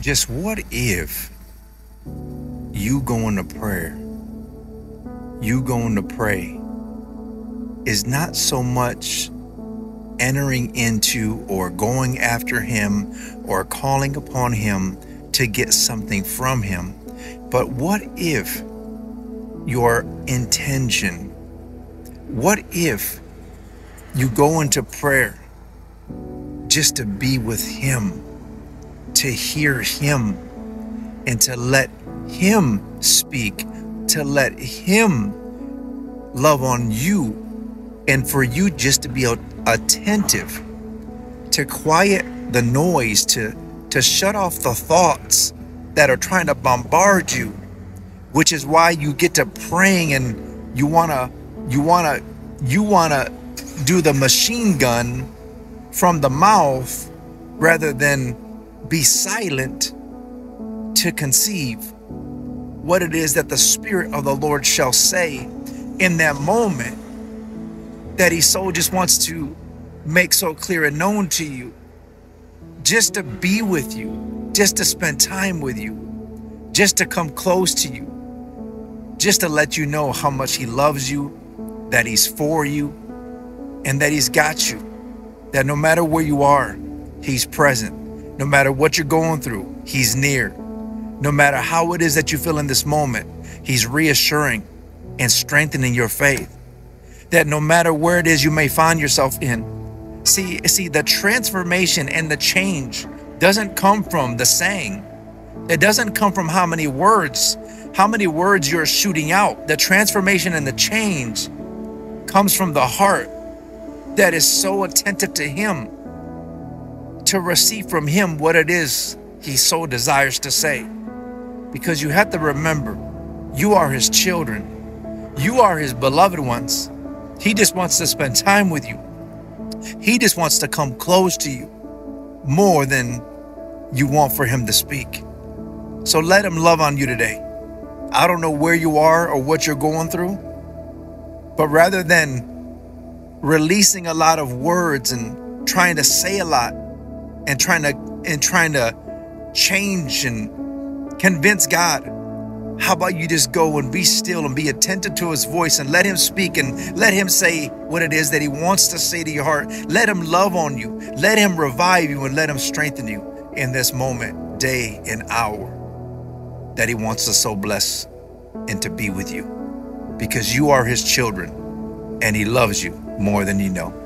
just what if you going to prayer, you going to pray is not so much entering into or going after him or calling upon him to get something from him, but what if your intention, what if you go into prayer just to be with him? To hear Him and to let Him speak, to let Him love on you, and for you just to be attentive, to quiet the noise, to, to shut off the thoughts that are trying to bombard you, which is why you get to praying and you wanna, you wanna, you wanna do the machine gun from the mouth rather than be silent to conceive what it is that the Spirit of the Lord shall say in that moment that He so just wants to make so clear and known to you, just to be with you, just to spend time with you, just to come close to you, just to let you know how much He loves you, that He's for you, and that He's got you, that no matter where you are, He's present no matter what you're going through, He's near. No matter how it is that you feel in this moment, He's reassuring and strengthening your faith. That no matter where it is you may find yourself in, see, see, the transformation and the change doesn't come from the saying. It doesn't come from how many words, how many words you're shooting out. The transformation and the change comes from the heart that is so attentive to Him to receive from him what it is he so desires to say. Because you have to remember, you are his children. You are his beloved ones. He just wants to spend time with you. He just wants to come close to you more than you want for him to speak. So let him love on you today. I don't know where you are or what you're going through, but rather than releasing a lot of words and trying to say a lot, and trying to and trying to change and convince God. How about you just go and be still and be attentive to his voice and let him speak and let him say what it is that he wants to say to your heart. Let him love on you. Let him revive you and let him strengthen you in this moment, day and hour that he wants to so bless and to be with you because you are his children and he loves you more than you know.